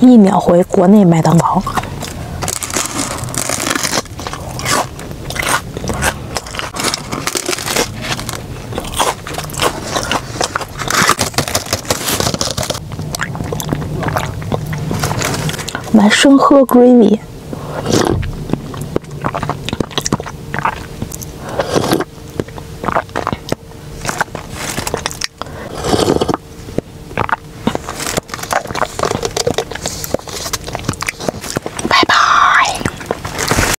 一秒回国内麦当劳。买生喝 gravy。